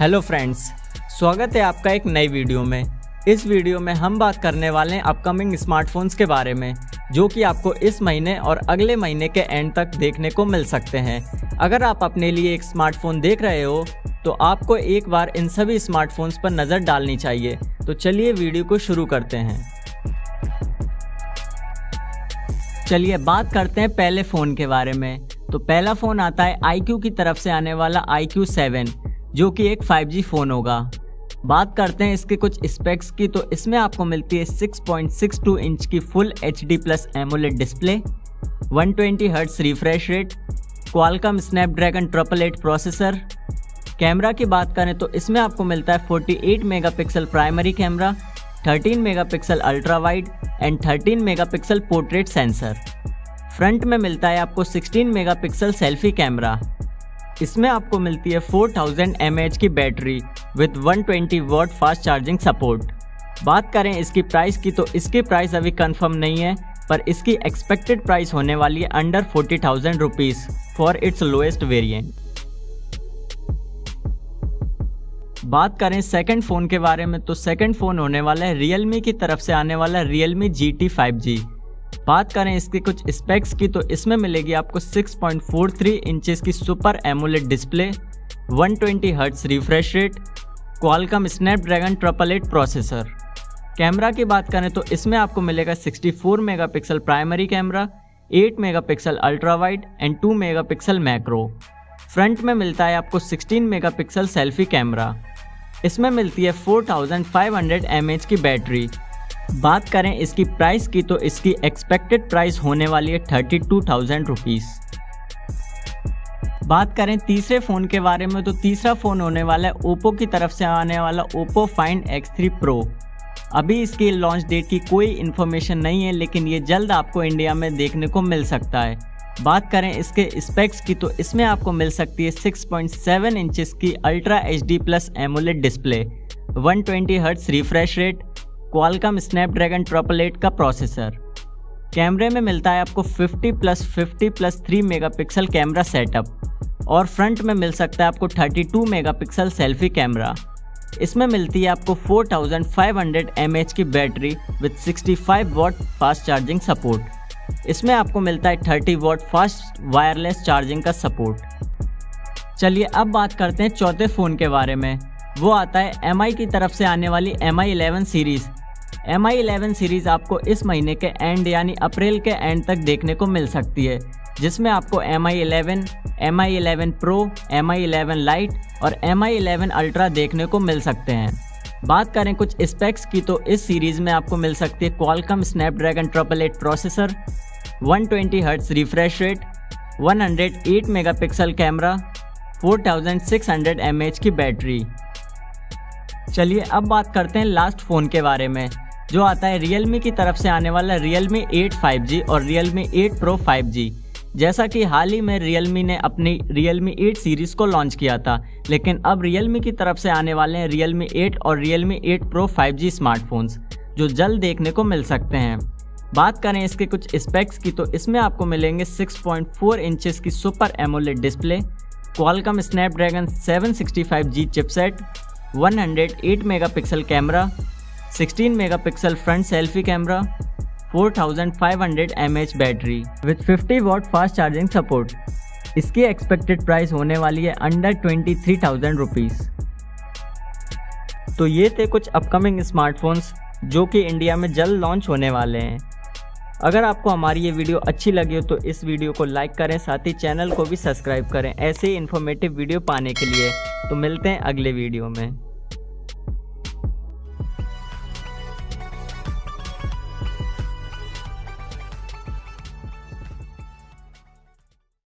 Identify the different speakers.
Speaker 1: Hello friends, स्वागत है आपका एक नई वीडियो में। इस वीडियो में हम बात करने वाले हैं अपकमिंग स्मार्टफोन्स के बारे में, जो कि आपको इस महीने और अगले महीने के एंड तक देखने को मिल सकते हैं। अगर आप अपने लिए एक स्मार्टफ़ोन देख रहे हो तो आपको एक बार इन सभी स्मार्टफोन्स पर नज़र डालनी चाहिए। तो चलिए वीडियो को शुरू करते हैं। चलिए बात करते हैं पहले फ़ोन के बारे में। तो पहला फ़ोन आता है IQ की तरफ़ से आने वाला आई क्यू सेवन जो कि एक 5G फ़ोन होगा। बात करते हैं इसके कुछ स्पेक्स की तो इसमें आपको मिलती है 6.62 इंच की full H D plus AMOLED display 120 twenty hertz refresh rate Qualcomm Snapdragon triple eight processor camera की बात करें तो इसमें आपको मिलता है 48 megapixel primary camera 13 megapixel ultra wide and 13 megapixel portrait sensor front में मिलता है आपको 16 मेगापिक्सल सेल्फी कैमरा इसमें आपको मिलती है 4000 थाउज़ेंड की battery with 120 twenty watt fast charging support बात करें इसकी प्राइस की तो इसकी प्राइस अभी कंफर्म नहीं है, पर इसकी एक्सपेक्टेड प्राइस होने वाली है under forty thousand rupees for its lowest variant बात करें सेकंड फ़ोन के बारे में तो सेकंड फ़ोन होने वाला है रियलमी की तरफ़ से आने वाला Realme G T five G बात करें इसके कुछ स्पेक्स की तो इसमें मिलेगी आपको 6.43 इंचेस की super AMOLED display 120 twenty hertz refresh rate Qualcomm Snapdragon triple eight processor camera की बात करें तो इसमें आपको मिलेगा 64 megapixel primary camera 8 megapixel ultra wide and 2 megapixel macro front में मिलता है आपको 16 मेगापिक्सल सेल्फी कैमरा इसमें मिलती है 4500 थाउज़ेंड की बैटरी बात करें इसकी प्राइस की तो इसकी एक्सपेक्टेड प्राइस होने वाली है थर्टी टू थाउज़ेंड रुपीज़ बात करें तीसरे फ़ोन के बारे में तो तीसरा फ़ोन होने वाला है ओप्पो की तरफ़ से आने वाला ओप्पो फाइंड X3 Pro. अभी इसकी लॉन्च डेट की कोई इन्फॉर्मेशन नहीं है, लेकिन ये जल्द आपको इंडिया में देखने को मिल सकता है। बात करें इसके स्पेक्स की तो इसमें आपको मिल सकती है 6.7 इंचेस की ultra H D plus AMOLED display 120 twenty hertz refresh rate Qualcomm Snapdragon triple eight का प्रोसेसर कैमरे में मिलता है आपको 50 plus 50 plus 3 megapixel camera setup और फ्रंट में मिल सकता है आपको 32 मेगापिक्सल सेल्फी कैमरा इसमें मिलती है आपको 4500 थाउज़ेंड की battery with 65 watt fast charging support इसमें आपको मिलता है 30 वॉट फास्ट वायरलेस चार्जिंग का सपोर्ट चलिए अब बात करते हैं चौथे फ़ोन के बारे में. वो आता है एम की तरफ़ से आने वाली M I series M I eleven series आपको इस महीने के एंड यानी अप्रैल के एंड तक देखने को मिल सकती है, जिसमें आपको M I eleven M I eleven pro M I eleven lite और एम आई इलेवन अल्ट्रा देखने को मिल सकते हैं। बात करें कुछ स्पेक्स की तो इस सीरीज़ में आपको मिल सकती है Qualcomm Snapdragon triple eight processor 120 hertz refresh rate 108 megapixel camera 4600 mAh की बैटरी चलिए अब बात करते हैं लास्ट फ़ोन के बारे में। जो आता है Realme की तरफ़ से आने वाला Realme 8 5G और Realme 8 Pro 5G जैसा कि हाल ही में Realme ने अपनी Realme 8 सीरीज़ को लॉन्च किया था, लेकिन अब Realme की तरफ़ से आने वाले हैं Realme 8 और Realme 8 Pro 5G स्मार्टफोन्स जो जल्द देखने को मिल सकते हैं। बात करें इसके कुछ स्पेक्स की तो इसमें आपको मिलेंगे 6.4 इंचेस की super AMOLED display Qualcomm Snapdragon 765G chipset 108 megapixel camera 16 megapixel front selfie camera 4500 mAh battery with 50 watt fast charging support इसकी एक्सपेक्टेड प्राइस होने वाली है under twenty three thousand rupees तो ये थे कुछ अपकमिंग स्मार्टफोन्स जो कि इंडिया में जल्द लॉन्च होने वाले हैं। अगर आपको हमारी ये वीडियो अच्छी लगी हो तो इस वीडियो को लाइक करें, साथ ही चैनल को भी सब्सक्राइब करें ऐसे ही इन्फॉर्मेटिव वीडियो पाने के लिए। तो मिलते हैं अगले वीडियो में।